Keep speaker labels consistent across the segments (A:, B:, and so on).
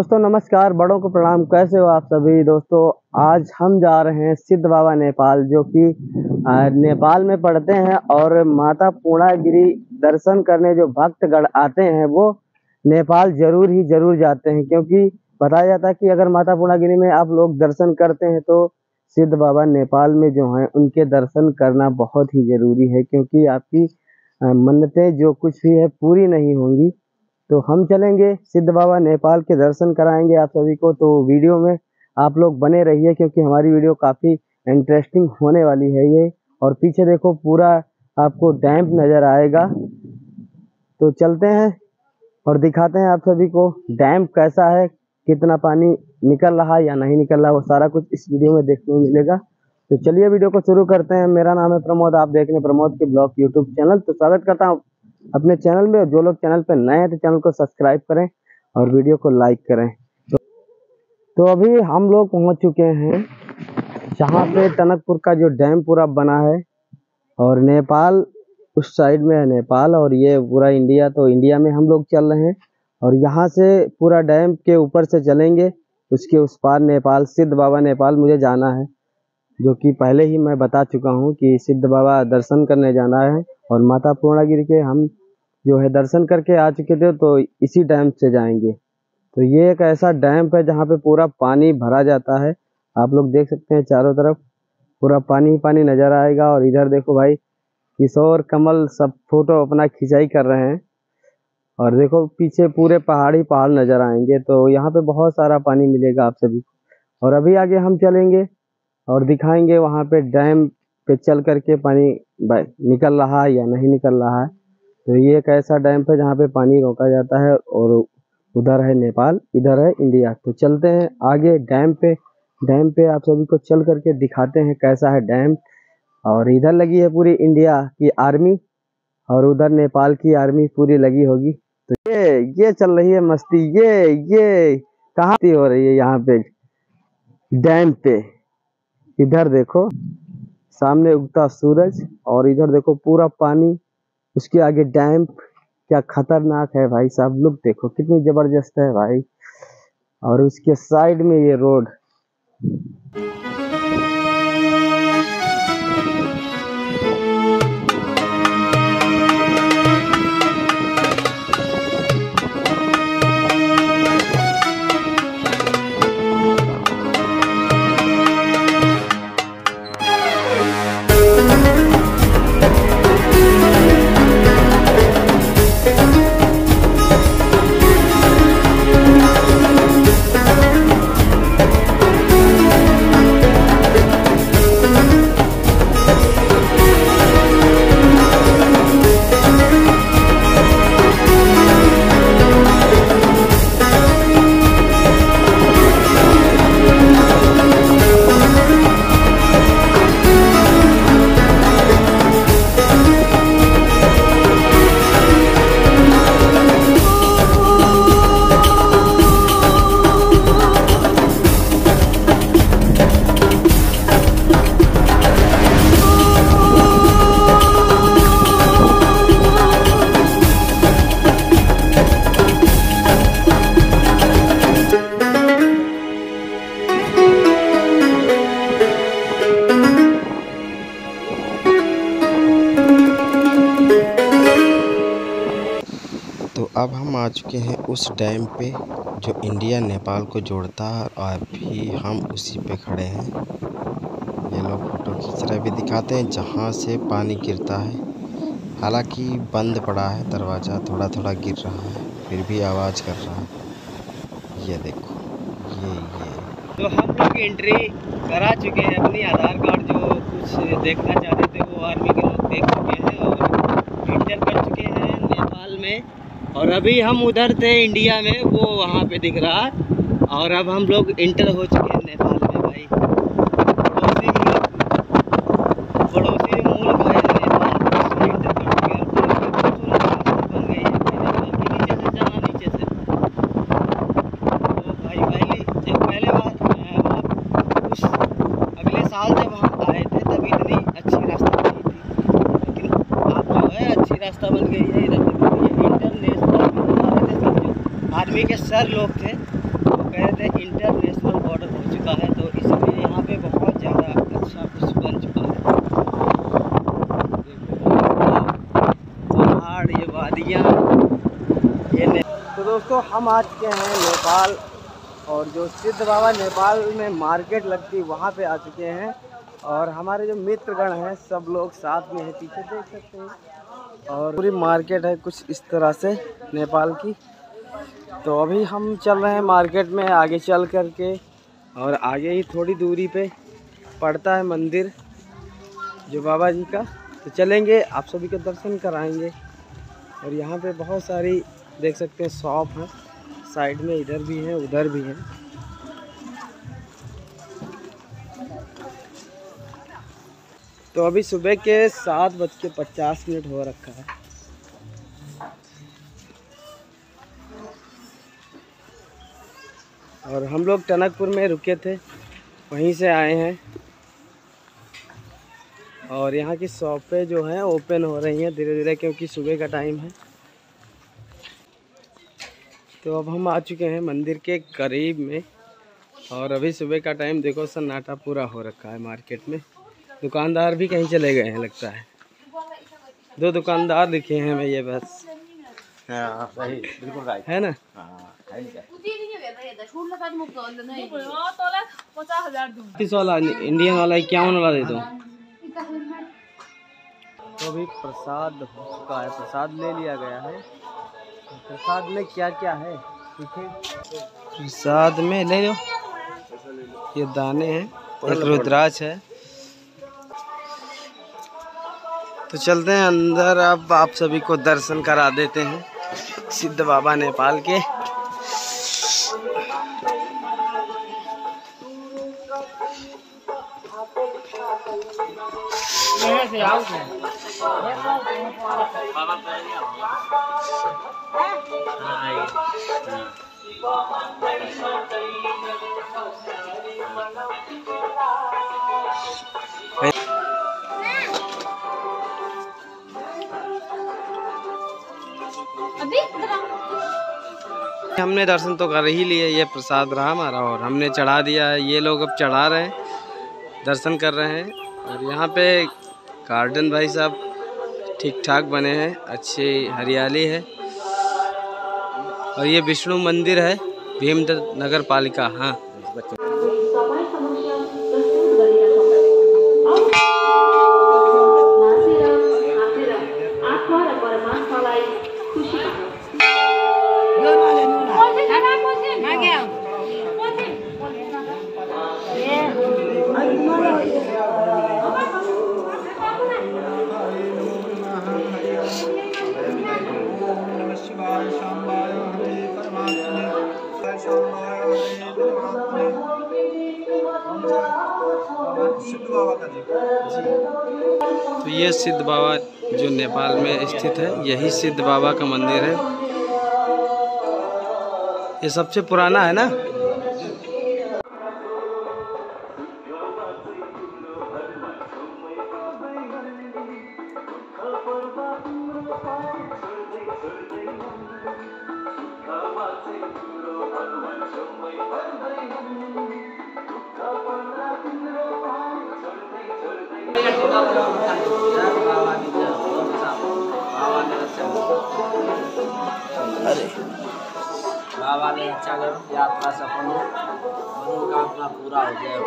A: दोस्तों, नमस्कार। बड़ों को प्रणाम। कैसे हो आप सभी? दोस्तों, आज हम जा रहे हैं सिद्ध बाबा नेपाल, जो कि नेपाल में पड़ते हैं और माता पूर्णागिरी दर्शन करने जो भक्तगण आते हैं, वो नेपाल ज़रूर ही ज़रूर जाते हैं, क्योंकि बताया जाता है कि अगर माता पूर्णागिरी में आप लोग दर्शन करते हैं तो सिद्ध बाबा नेपाल में जो हैं, उनके दर्शन करना बहुत ही ज़रूरी है, क्योंकि आपकी मन्नतें जो कुछ भी है, पूरी नहीं होंगी। तो हम चलेंगे। सिद्ध बाबा नेपाल के दर्शन कराएँगे आप सभी को। तो वीडियो में आप लोग बने रहिए क्योंकि हमारी वीडियो काफ़ी इंटरेस्टिंग होने वाली है ये। और पीछे देखो, पूरा आपको डैम्प नज़र आएगा। तो चलते हैं और दिखाते हैं आप सभी को डैम कैसा है, कितना पानी निकल रहा है या नहीं निकल रहा वो सारा कुछ इस वीडियो में देखने को मिलेगा। तो चलिए वीडियो को शुरू करते हैं। मेरा नाम है प्रमोद, आप देख रहे हैं प्रमोद के ब्लॉग यूट्यूब चैनल। तो स्वागत करता हूँ अपने चैनल में जो लोग चैनल पर नए हैं तो चैनल को सब्सक्राइब करें और वीडियो को लाइक करें। तो, तो अभी हम लोग पहुँच चुके हैं जहाँ पे टनकपुर का जो डैम पूरा बना है और नेपाल उस साइड में है नेपाल और ये पूरा इंडिया तो इंडिया में हम लोग चल रहे हैं और यहाँ से पूरा डैम के ऊपर से चलेंगे। उसके उस पार नेपाल सिद्ध बाबा नेपाल मुझे जाना है जो कि पहले ही मैं बता चुका हूँ कि सिद्ध बाबा दर्शन करने जाना है और माता पूर्णागिरी के हम जो है दर्शन करके आ चुके थे तो इसी डैम से जाएँगे। तो ये एक ऐसा डैम है जहाँ पे पूरा पानी भरा जाता है। आप लोग देख सकते हैं चारों तरफ़ पूरा पानी ही पानी नज़र आएगा और इधर देखो भाई, किशोर कमल सब फ़ोटो अपना खिंचाई कर रहे हैं। और देखो पीछे पूरे पहाड़ी पहाड़ नज़र आएँगे तो यहाँ पे बहुत सारा पानी मिलेगा आप सभी और अभी आगे हम चलेंगे और दिखाएँगे वहाँ पे डैम पे चल करके पानी निकल रहा है या नहीं निकल रहा है। तो ये एक ऐसा डैम है जहाँ पे पानी रोका जाता है और उधर है नेपाल, इधर है इंडिया। तो चलते हैं आगे डैम पे। डैम पे आप सभी को चल करके दिखाते हैं कैसा है डैम। और इधर लगी है पूरी इंडिया की आर्मी और उधर नेपाल की आर्मी पूरी लगी होगी। तो ये ये चल रही है मस्ती। ये ये, कहाँ हो रही है यहाँ पे? डैम पे। इधर देखो, सामने उगता सूरज और इधर देखो पूरा पानी। उसके आगे डैम क्या खतरनाक है भाई साहब। लुक देखो, कितनी ज़बरदस्त है भाई। और उसके साइड में ये रोड।
B: अब हम आ चुके हैं उस डैम पे जो इंडिया नेपाल को जोड़ता है और अभी हम उसी पे खड़े हैं। ये लोग फ़ोटो खींच रहे भी दिखाते हैं जहाँ से पानी गिरता है। हालाँकि बंद पड़ा है, दरवाज़ा थोड़ा थोड़ा गिर रहा है, फिर भी आवाज़ कर रहा है। ये देखो, ये ये।
A: तो हम लोग एंट्री करा चुके हैं अपनी आधार कार्ड जो कुछ देखना चाहते थे, वो आर्मी के लोग देख चुके हैं और इंटर कर चुके हैं नेपाल में। और अभी हम उधर थे इंडिया में, वो वहाँ पे दिख रहा। और अब हम लोग इंटर हो चुके हैं नेपाल में भाई पड़ोसी मुल्क पड़ोसी मुल्क है नेपाल इंटर कर चुके हैं बन गई है नीचे से जाना नीचे से तो भाई पहले जब पहले बार उस अगले साल जब हम आए थे तब इतनी अच्छी रास्ता नहीं थी लेकिन अब जो है अच्छी रास्ता बन गई है। इधर आर्मी के सर लोग थे थे इंटरनेशनल बॉर्डर हो चुका है तो इसलिए यहाँ पे बहुत ज़्यादा अच्छा कुछ बन चुका है। पहाड़, ये वादियाँ, ये. तो दोस्तों, हम आ चुके हैं नेपाल, और जो सिद्ध बाबा नेपाल में मार्केट लगती वहाँ पे आ चुके हैं। और हमारे जो मित्रगण हैं, सब लोग साथ में हैं, पीछे देख सकते हैं। और पूरी मार्केट है कुछ इस तरह से नेपाल की। तो अभी हम चल रहे हैं मार्केट में आगे चल कर के और आगे ही थोड़ी दूरी पे पड़ता है मंदिर जो बाबा जी का। तो चलेंगे, आप सभी के दर्शन कराएँगे। और यहाँ पे बहुत सारी, देख सकते हैं शॉप हैं। साइड में इधर भी हैं, उधर भी हैं। तो अभी सुबह के सात बज के पचास मिनट हो रखा है। और हम लोग टनकपुर में रुके थे वहीं से आए हैं। और यहाँ की शॉपें जो हैं ओपन हो रही हैं धीरे धीरे क्योंकि सुबह का टाइम है। तो अब हम आ चुके हैं मंदिर के करीब में। और अभी सुबह का टाइम देखो सन्नाटा पूरा हो रखा है मार्केट में। दुकानदार भी कहीं चले गए हैं लगता है। दो दुकानदार दिखे हैं हमें ये बस।
C: हाँ सही बिल्कुल राइट
A: है ना?
C: हाँ है क्या?
A: इंडियन वाला इक्यावन वाला दे दो तो अभी प्रसाद हो चुका है। प्रसाद ले लिया गया है। प्रसाद में क्या क्या है प्रसाद में ले लो। ये दाने हैं। एक रुद्राक्ष है। तो चलते हैं अंदर। अब आप सभी को दर्शन करा देते हैं सिद्ध बाबा नेपाल के। हमने दर्शन तो कर ही लिए, ये प्रसाद रहा हमारा और हमने चढ़ा दिया है। ये लोग अब चढ़ा रहे हैं। दर्शन कर रहे हैं। और यहाँ पे गार्डन भाई साहब ठीक ठाक बने हैं, अच्छी हरियाली है। और ये विष्णु मंदिर है भीम नगर पालिका हाँ। तो ये सिद्ध बाबा जो नेपाल में स्थित है, यही सिद्ध बाबा का मंदिर है। ये सबसे पुराना है ना? अरे
C: बाबा ने अच्छा कर यात्रा सफल हो मनोकामना पूरा हो जाए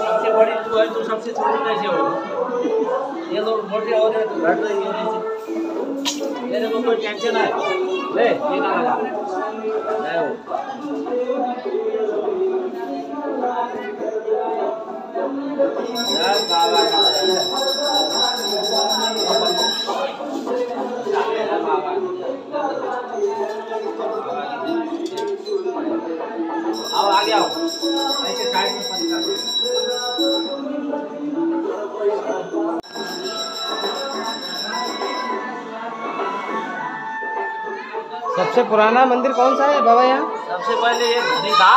C: सबसे बड़ी तू है तू सबसे छोटी कैसे हो ये लोग मोटे हो रहे तो लड़ रही है मेरे को कोई टेंशन है ले ये ना लगा।
A: सबसे पुराना मंदिर कौन सा है बाबा यहाँ?
C: सबसे पहले ये धनी था।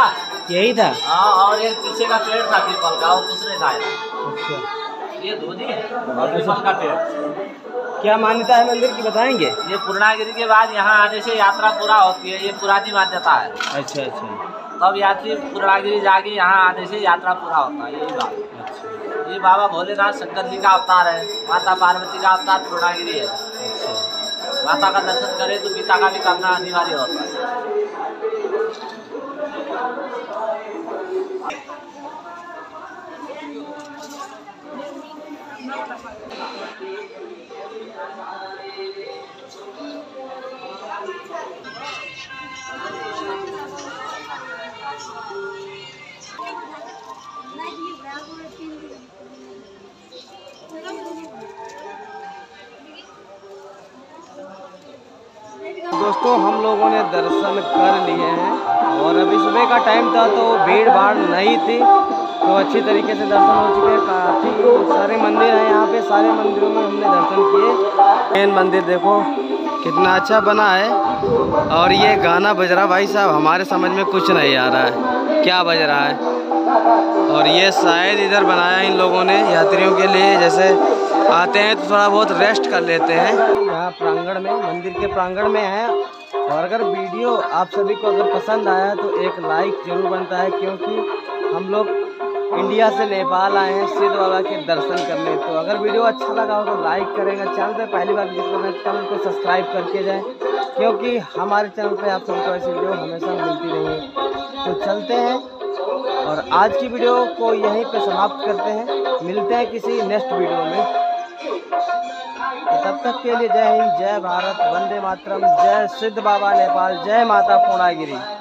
A: यही था?
C: हाँ और एक पीछे का पेड़ था पीपल का और दूसरे का
A: अच्छा।
C: ये धोनी है और पीपल का पेड़।
A: क्या मान्यता है मंदिर की बताएँगे?
C: ये पूर्णागिरी के बाद यहाँ आने से यात्रा पूरा होती है ये पुरानी मान्यता है।
A: अच्छा अच्छा।
C: तब यात्री पूर्णागिरी जाके यहाँ आने से यात्रा पूरा होता है यही बात।
A: अच्छा।
C: ये बाबा भोलेनाथ शंकर जी का अवतार है माता पार्वती का अवतार पूर्णागिरी है।
A: अच्छा।
C: माता का दर्शन करे तो पिता का भी करना अनिवार्य होता है
A: दोस्तों हम लोगों ने दर्शन कर लिए हैं। और अभी सुबह का टाइम था तो भीड़ भाड़ नहीं थी। तो अच्छी तरीके से दर्शन हो चुके हैं। काफ़ी सारे मंदिर हैं यहाँ पे। सारे मंदिरों में हमने दर्शन किए। मेन मंदिर देखो, कितना अच्छा बना है। और ये गाना बज रहा भाई साहब, हमारे समझ में कुछ नहीं आ रहा है। क्या बज रहा है? और ये शायद इधर बनाया इन लोगों ने यात्रियों के लिए। जैसे आते हैं तो थोड़ा बहुत रेस्ट कर लेते हैं। यहाँ प्रांगण में, मंदिर के प्रांगण में है। और अगर वीडियो आप सभी को अगर पसंद आया तो एक लाइक ज़रूर बनता है, क्योंकि हम लोग इंडिया से नेपाल आए हैं सिद्ध बाबा के दर्शन करने। तो अगर वीडियो अच्छा लगा हो तो लाइक करेंगे। चैनल पे पहली बार विज़िट करें चैनल को सब्सक्राइब करके जाए, क्योंकि हमारे चैनल पे आप सबको ऐसी वीडियो हमेशा मिलती रहेंगी। तो चलते हैं, और आज की वीडियो को यहीं पे समाप्त करते हैं। मिलते हैं किसी नेक्स्ट वीडियो में। तब तक के लिए जय हिंद, जय भारत, वंदे मातरम, जय सिद्ध बाबा नेपाल, जय माता पूर्णागिरी।